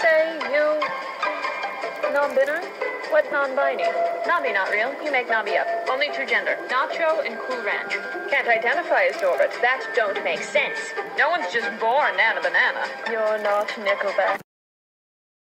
say you non-binary? What non-binary? Nabi not real. You make Nabi up. Only two gender. Nacho and Cool Ranch. Can't identify as Dorbert. That don't make sense. No one's just born Nana Banana. You're not Nickelback.